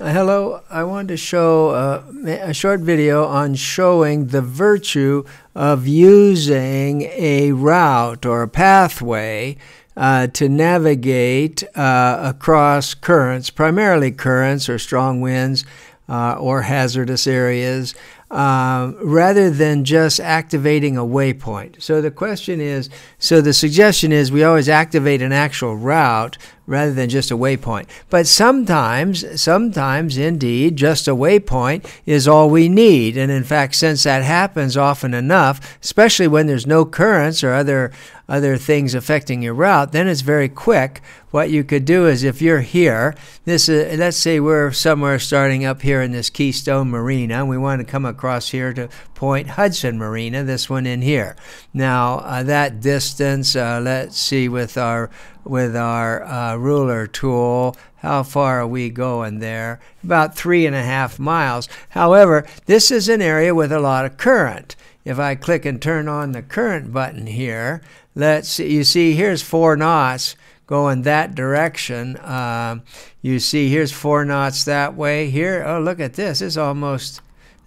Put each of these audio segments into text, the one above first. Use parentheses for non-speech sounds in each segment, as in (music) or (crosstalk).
Uh, hello, I wanted to show uh, a short video on showing the virtue of using a route or a pathway uh, to navigate uh, across currents, primarily currents or strong winds uh, or hazardous areas, um, rather than just activating a waypoint. So the question is so the suggestion is we always activate an actual route rather than just a waypoint. But sometimes, sometimes indeed, just a waypoint is all we need. And in fact, since that happens often enough, especially when there's no currents or other other things affecting your route, then it's very quick. What you could do is if you're here, this is, let's say we're somewhere starting up here in this Keystone Marina, and we want to come across here to Point Hudson Marina, this one in here. Now uh, that distance, uh, let's see with our with our uh, ruler tool, how far are we going there? About three and a half miles. However, this is an area with a lot of current. If I click and turn on the current button here, let's see, you see here's four knots going that direction. Uh, you see here's four knots that way. Here, oh look at this, it's almost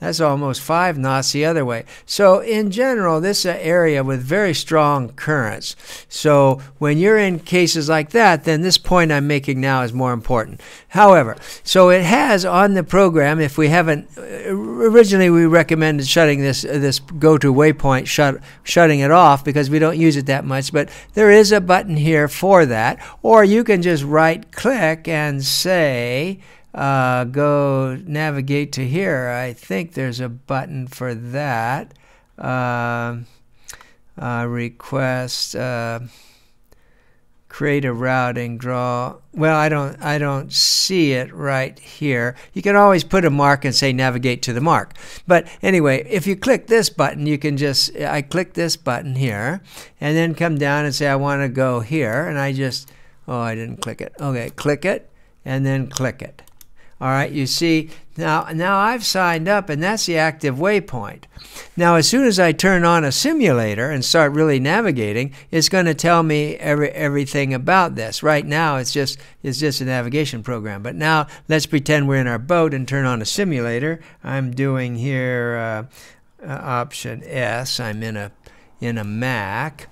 that's almost five knots the other way. So in general, this is an area with very strong currents. So when you're in cases like that, then this point I'm making now is more important. However, so it has on the program, if we haven't, uh, originally we recommended shutting this, this go-to waypoint, shut, shutting it off because we don't use it that much, but there is a button here for that. Or you can just right click and say, uh, go navigate to here, I think there's a button for that. Uh, uh, request uh, create a routing draw. Well, I don't I don't see it right here. You can always put a mark and say navigate to the mark. But anyway, if you click this button, you can just I click this button here and then come down and say I want to go here and I just oh I didn't click it. Okay, click it and then click it. All right, you see, now, now I've signed up and that's the active waypoint. Now, as soon as I turn on a simulator and start really navigating, it's going to tell me every, everything about this. Right now, it's just, it's just a navigation program. But now, let's pretend we're in our boat and turn on a simulator. I'm doing here uh, uh, option S. I'm in a in a Mac.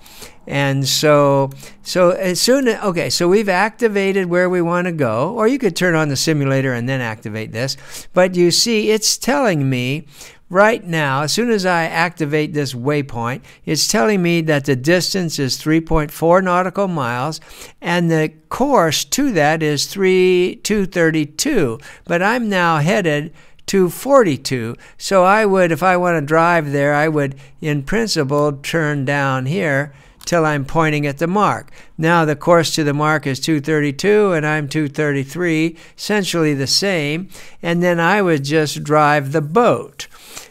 And so, so as soon as, okay, so we've activated where we want to go, or you could turn on the simulator and then activate this. But you see, it's telling me right now, as soon as I activate this waypoint, it's telling me that the distance is 3.4 nautical miles and the course to that is 3 232. But I'm now headed 242. So I would, if I want to drive there, I would, in principle, turn down here till I'm pointing at the mark. Now the course to the mark is 232 and I'm 233, essentially the same, and then I would just drive the boat.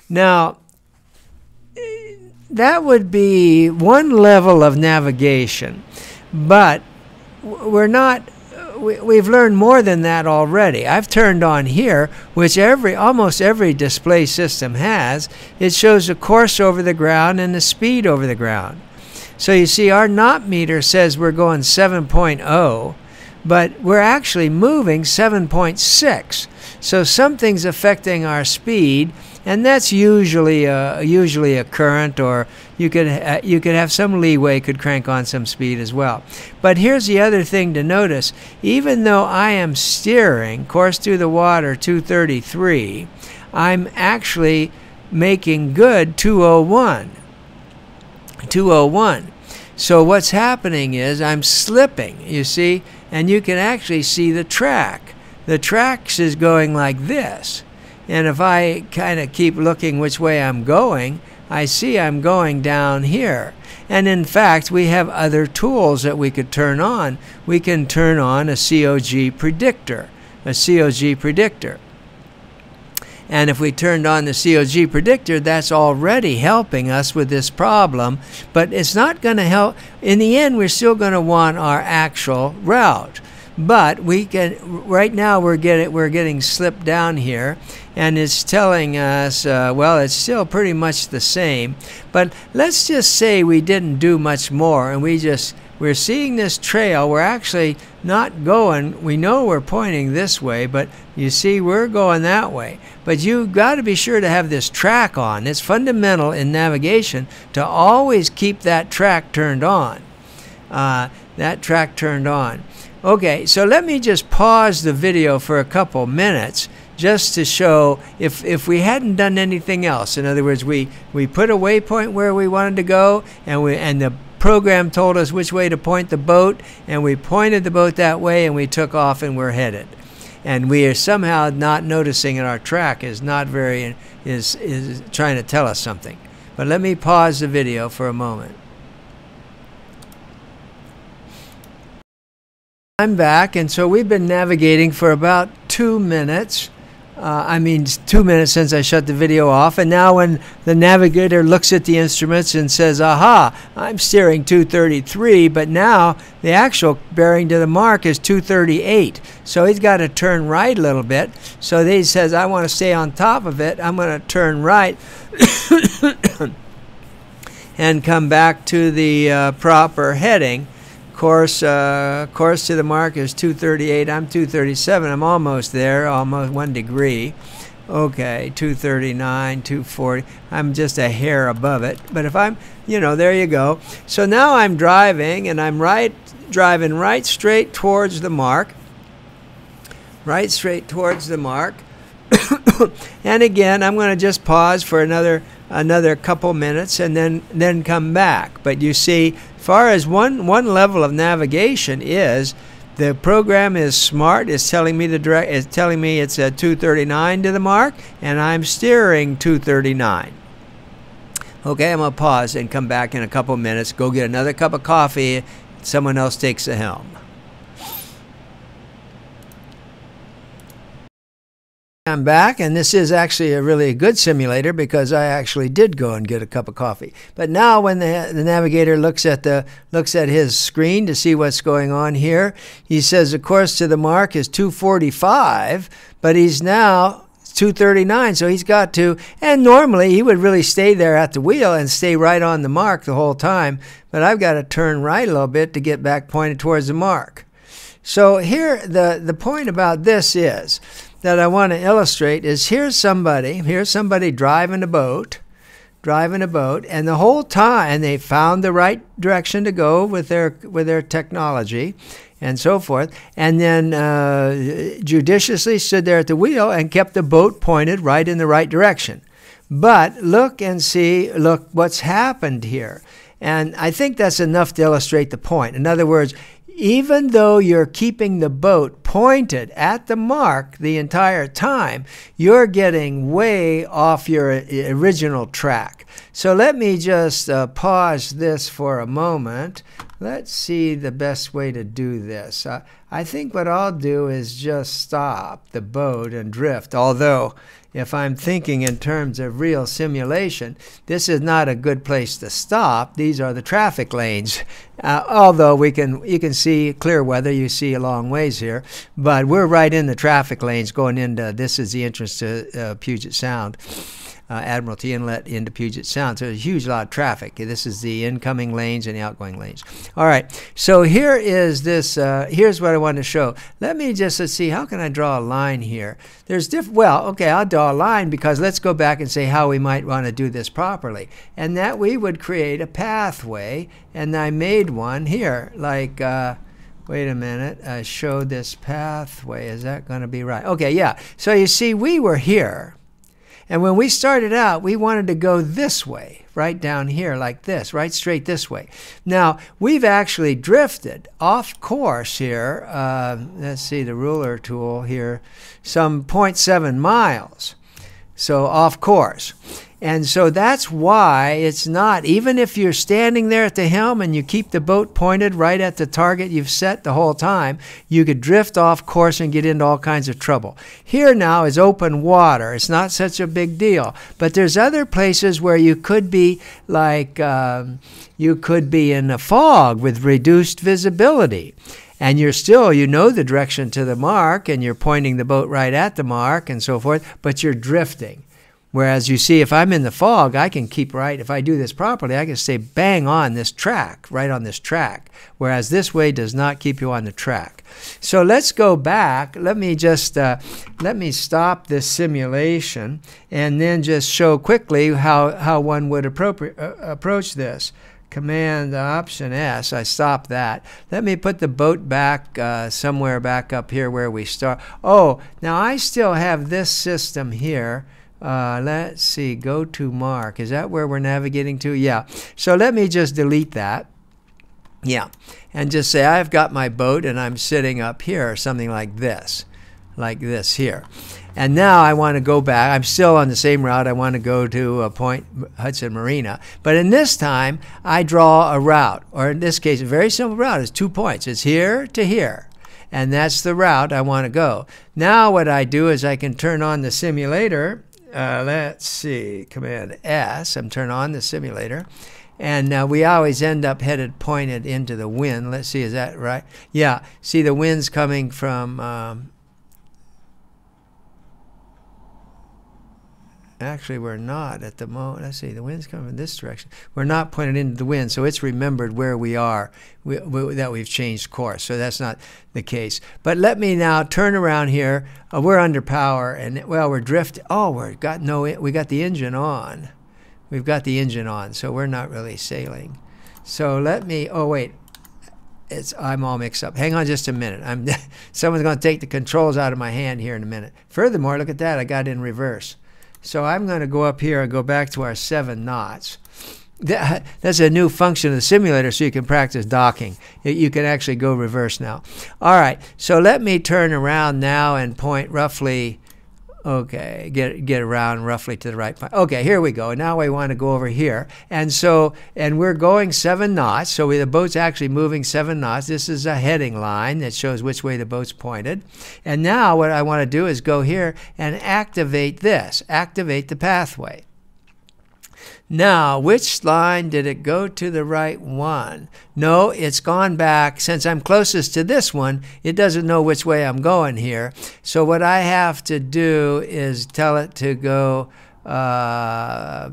Now, that would be one level of navigation, but we're not we, have learned more than that already. I've turned on here, which every almost every display system has. It shows the course over the ground and the speed over the ground. So you see, our knot meter says we're going 7.0, but we're actually moving 7.6. So something's affecting our speed and that's usually a, usually a current or you could uh, you could have some leeway could crank on some speed as well. But here's the other thing to notice. Even though I am steering course through the water 233 I'm actually making good 201 201 so what's happening is I'm slipping you see and you can actually see the track. The tracks is going like this. And if I kind of keep looking which way I'm going, I see I'm going down here. And in fact, we have other tools that we could turn on. We can turn on a COG predictor, a COG predictor. And if we turned on the COG predictor, that's already helping us with this problem. But it's not going to help. In the end, we're still going to want our actual route. But we can right now we're getting we're getting slipped down here, and it's telling us uh, well it's still pretty much the same. But let's just say we didn't do much more, and we just we're seeing this trail. We're actually not going, we know we're pointing this way, but you see, we're going that way. But you've got to be sure to have this track on. It's fundamental in navigation to always keep that track turned on. Uh, that track turned on. Okay, so let me just pause the video for a couple minutes just to show if, if we hadn't done anything else. In other words, we, we put a waypoint where we wanted to go, and, we, and the program told us which way to point the boat, and we pointed the boat that way, and we took off and we're headed. And we are somehow not noticing that our track is not very, is, is trying to tell us something. But let me pause the video for a moment. I'm back, and so we've been navigating for about two minutes. Uh, I mean, two minutes since I shut the video off, and now when the navigator looks at the instruments and says, aha, I'm steering 233, but now the actual bearing to the mark is 238. So he's got to turn right a little bit. So he says, I want to stay on top of it. I'm going to turn right (coughs) and come back to the uh, proper heading course, uh, course to the mark is 238. I'm 237. I'm almost there, almost one degree. Okay, 239, 240. I'm just a hair above it. But if I'm, you know, there you go. So now I'm driving, and I'm right, driving right straight towards the mark. Right straight towards the mark. (coughs) and again, I'm going to just pause for another another couple minutes and then then come back. But you see, far as one one level of navigation is the program is smart. It's telling me the direct. It's telling me it's a 239 to the mark, and I'm steering 239. Okay, I'm gonna pause and come back in a couple minutes. Go get another cup of coffee. Someone else takes the helm. I'm back, and this is actually a really good simulator because I actually did go and get a cup of coffee. But now, when the, the navigator looks at the looks at his screen to see what's going on here, he says the course to the mark is 245, but he's now 239, so he's got to. And normally he would really stay there at the wheel and stay right on the mark the whole time, but I've got to turn right a little bit to get back pointed towards the mark. So here, the the point about this is that I want to illustrate is here's somebody, here's somebody driving a boat, driving a boat, and the whole time they found the right direction to go with their with their technology and so forth, and then uh, judiciously stood there at the wheel and kept the boat pointed right in the right direction. But look and see, look what's happened here. And I think that's enough to illustrate the point. In other words, even though you're keeping the boat pointed at the mark the entire time, you're getting way off your original track. So let me just uh, pause this for a moment. Let's see the best way to do this. I think what I'll do is just stop the boat and drift, although if I'm thinking in terms of real simulation, this is not a good place to stop. These are the traffic lanes. Uh, although we can, you can see clear weather, you see a long ways here, but we're right in the traffic lanes going into. This is the entrance to uh, Puget Sound Admiralty Inlet into Puget Sound. So there's a huge lot of traffic. This is the incoming lanes and the outgoing lanes. All right, so here is this, uh, here's what I want to show. Let me just, let's see, how can I draw a line here? There's different, well, okay, I'll draw a line because let's go back and say how we might want to do this properly. And that we would create a pathway, and I made one here, like, uh, wait a minute, I showed this pathway. Is that going to be right? Okay, yeah. So you see, we were here. And when we started out, we wanted to go this way, right down here, like this, right straight this way. Now, we've actually drifted off course here. Uh, let's see the ruler tool here, some 0.7 miles. So off course. And so that's why it's not, even if you're standing there at the helm and you keep the boat pointed right at the target you've set the whole time, you could drift off course and get into all kinds of trouble. Here now is open water. It's not such a big deal. But there's other places where you could be like, um, you could be in a fog with reduced visibility and you're still you know the direction to the mark and you're pointing the boat right at the mark and so forth but you're drifting Whereas you see, if I'm in the fog, I can keep right. If I do this properly, I can stay bang on this track, right on this track. Whereas this way does not keep you on the track. So let's go back. Let me just uh, let me stop this simulation and then just show quickly how how one would uh, approach this. Command Option S. I stop that. Let me put the boat back uh, somewhere back up here where we start. Oh, now I still have this system here. Uh, let's see, go to mark. Is that where we're navigating to? Yeah. So let me just delete that. Yeah. And just say I've got my boat and I'm sitting up here, something like this, like this here. And now I want to go back. I'm still on the same route. I want to go to a Point Hudson Marina. But in this time, I draw a route, or in this case, a very simple route. It's two points. It's here to here. And that's the route I want to go. Now what I do is I can turn on the simulator uh, let's see, Command S. I'm turn on the simulator. And uh, we always end up headed pointed into the wind. Let's see, is that right? Yeah, see the wind's coming from um, Actually, we're not at the moment. Let's see, the wind's coming in this direction. We're not pointed into the wind, so it's remembered where we are, we, we, that we've changed course. So that's not the case. But let me now turn around here. Uh, we're under power, and well, we're drifting. Oh, we got no. We got the engine on. We've got the engine on, so we're not really sailing. So let me. Oh wait, it's I'm all mixed up. Hang on just a minute. I'm (laughs) someone's going to take the controls out of my hand here in a minute. Furthermore, look at that. I got in reverse. So I'm going to go up here and go back to our seven knots. That, that's a new function of the simulator so you can practice docking. You can actually go reverse now. All right, so let me turn around now and point roughly Okay, get get around roughly to the right point. Okay, here we go. Now we want to go over here, and so and we're going seven knots. So we, the boat's actually moving seven knots. This is a heading line that shows which way the boat's pointed. And now what I want to do is go here and activate this. Activate the pathway. Now, which line did it go to the right one? No, it's gone back. Since I'm closest to this one, it doesn't know which way I'm going here. So what I have to do is tell it to go, uh,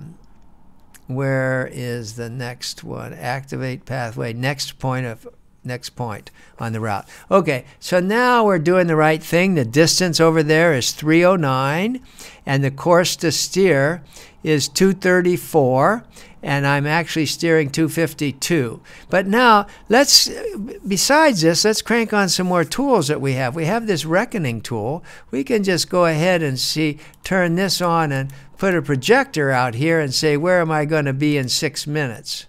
where is the next one? Activate pathway, next point of next point on the route. Okay, so now we're doing the right thing. The distance over there is 309, and the course to steer is 234 and I'm actually steering 252. But now let's, besides this, let's crank on some more tools that we have. We have this reckoning tool. We can just go ahead and see, turn this on and put a projector out here and say, where am I going to be in six minutes?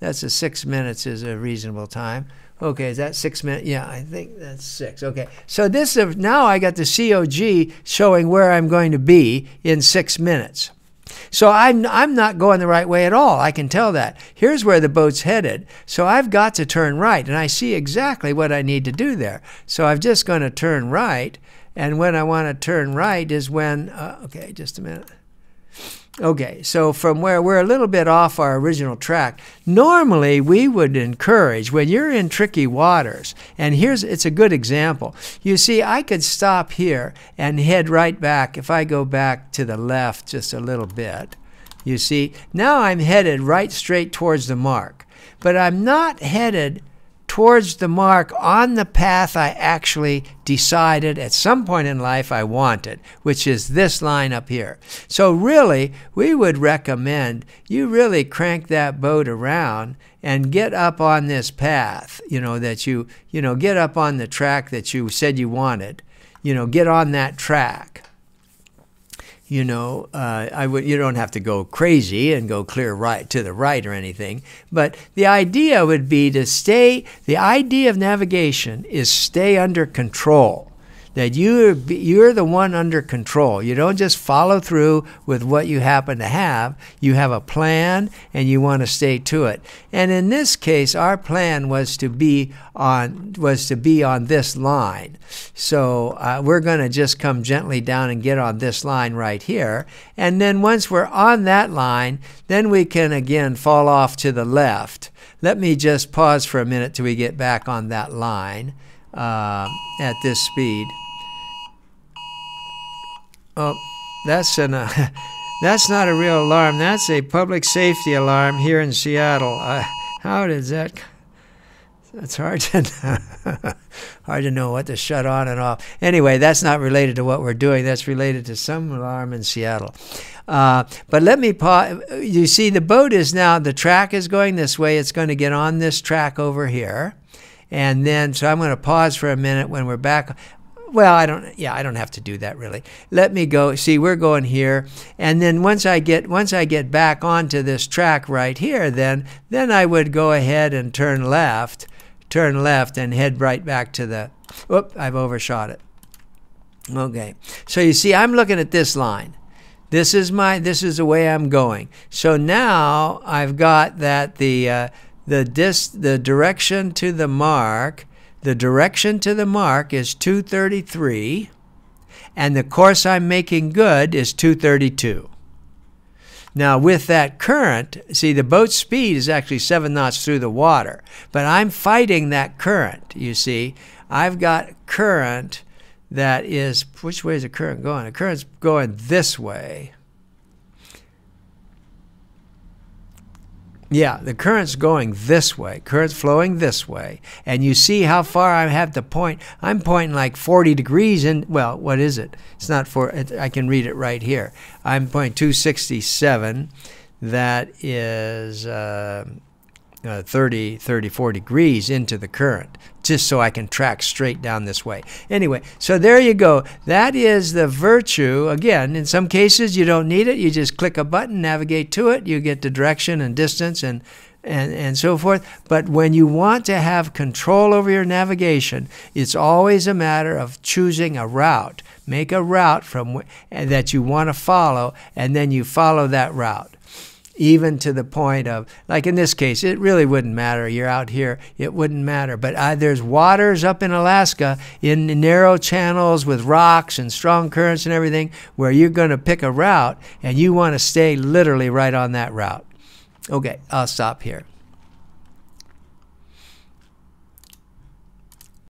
That's a six minutes is a reasonable time. Okay, is that six minutes? Yeah, I think that's six. Okay, so this is, now I got the COG showing where I'm going to be in six minutes. So I'm, I'm not going the right way at all. I can tell that. Here's where the boat's headed. So I've got to turn right, and I see exactly what I need to do there. So I'm just going to turn right, and when I want to turn right is when, uh, okay, just a minute. Okay, so from where we're a little bit off our original track, normally we would encourage when you're in tricky waters, and here's it's a good example. You see, I could stop here and head right back if I go back to the left just a little bit. You see, now I'm headed right straight towards the mark, but I'm not headed towards the mark on the path I actually decided at some point in life I wanted, which is this line up here. So, really, we would recommend you really crank that boat around and get up on this path, you know, that you, you know, get up on the track that you said you wanted. You know, get on that track you know, uh, you don't have to go crazy and go clear right to the right or anything. But the idea would be to stay, the idea of navigation is stay under control that you're, you're the one under control. You don't just follow through with what you happen to have. You have a plan and you want to stay to it. And in this case, our plan was to be on was to be on this line. So uh, we're going to just come gently down and get on this line right here. And then once we're on that line, then we can again fall off to the left. Let me just pause for a minute till we get back on that line uh, at this speed. Oh, that's an uh, (laughs) that's not a real alarm. That's a public safety alarm here in Seattle. Uh, how does that? It's hard to (laughs) hard to know what to shut on and off. Anyway, that's not related to what we're doing. That's related to some alarm in Seattle. Uh, but let me pause. You see, the boat is now the track is going this way. It's going to get on this track over here, and then so I'm going to pause for a minute when we're back well i don't yeah i don't have to do that really. Let me go see we're going here and then once i get once i get back onto this track right here then then i would go ahead and turn left turn left and head right back to the whoop i've overshot it. Okay. So you see i'm looking at this line. This is my this is the way i'm going. So now i've got that the uh, the dis the direction to the mark the direction to the mark is 233, and the course I'm making good is 232. Now, with that current, see, the boat's speed is actually seven knots through the water, but I'm fighting that current, you see. I've got current that is, which way is the current going? The current's going this way. Yeah, the current's going this way. Current's flowing this way. And you see how far I have to point. I'm pointing like 40 degrees in, well, what is it? It's not for, I can read it right here. I'm pointing 267. That is uh, uh, 30, 34 degrees into the current just so I can track straight down this way. Anyway, so there you go. That is the virtue. Again, in some cases you don't need it. You just click a button, navigate to it, you get the direction and distance and and, and so forth. But when you want to have control over your navigation, it's always a matter of choosing a route. Make a route from that you want to follow, and then you follow that route even to the point of, like in this case, it really wouldn't matter. You're out here, it wouldn't matter. But uh, there's waters up in Alaska in narrow channels with rocks and strong currents and everything where you're going to pick a route and you want to stay literally right on that route. Okay, I'll stop here.